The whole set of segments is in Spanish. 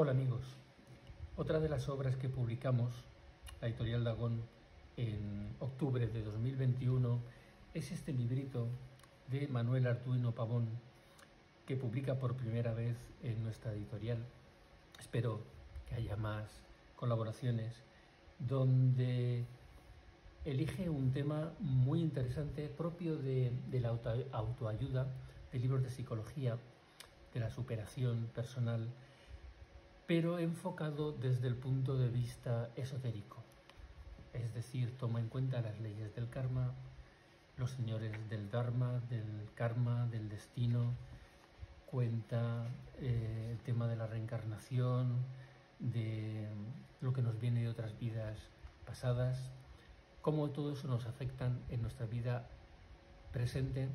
Hola amigos, otra de las obras que publicamos, la editorial Dagón, en octubre de 2021 es este librito de Manuel Arduino Pavón que publica por primera vez en nuestra editorial. Espero que haya más colaboraciones donde elige un tema muy interesante propio de, la autoayuda, de libros de psicología, de la superación personal pero enfocado desde el punto de vista esotérico. Es decir, toma en cuenta las leyes del karma, los señores del dharma, del karma, del destino, cuenta eh, el tema de la reencarnación, de lo que nos viene de otras vidas pasadas, cómo todo eso nos afecta en nuestra vida presente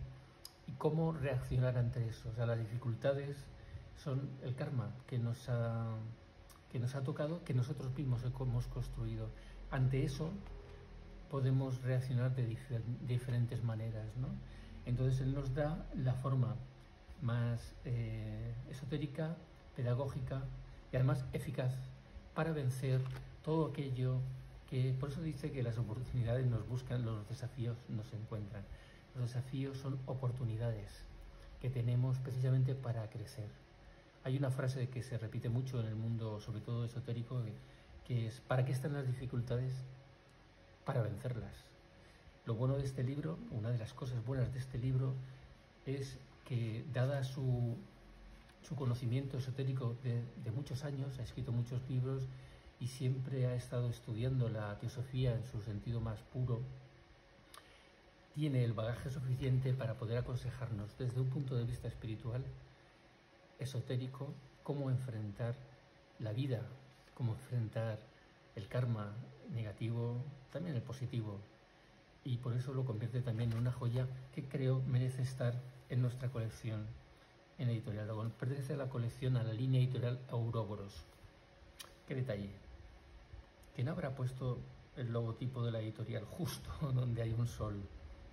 y cómo reaccionar ante eso, o sea, las dificultades son el karma que nos ha, que nos ha tocado, que nosotros mismos hemos construido. Ante eso podemos reaccionar de diferentes maneras. ¿no? Entonces Él nos da la forma más eh, esotérica, pedagógica y además eficaz para vencer todo aquello que, por eso dice que las oportunidades nos buscan, los desafíos nos encuentran. Los desafíos son oportunidades que tenemos precisamente para crecer. Hay una frase que se repite mucho en el mundo, sobre todo esotérico, que, es, ¿para qué están las dificultades? Para vencerlas. Lo bueno de este libro, una de las cosas buenas de este libro, es que dada su, conocimiento esotérico de, muchos años, ha escrito muchos libros y siempre ha estado estudiando la teosofía en su sentido más puro, tiene el bagaje suficiente para poder aconsejarnos desde un punto de vista espiritual esotérico cómo enfrentar la vida, cómo enfrentar el karma negativo, también el positivo. Y por eso lo convierte también en una joya que creo merece estar en nuestra colección en Editorial Dragón. Pertenece a la colección, a la línea editorial Auroboros. Qué detalle. ¿Quién habrá puesto el logotipo de la editorial justo donde hay un sol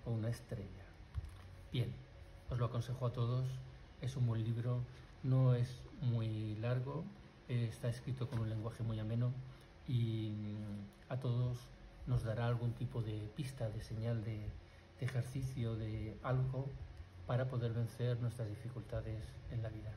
o una estrella? Bien, os lo aconsejo a todos. Es un buen libro no es muy largo, está escrito con un lenguaje muy ameno y mm, a todos nos dará algún tipo de pista, de señal, de, de ejercicio, de algo para poder vencer nuestras dificultades en la vida.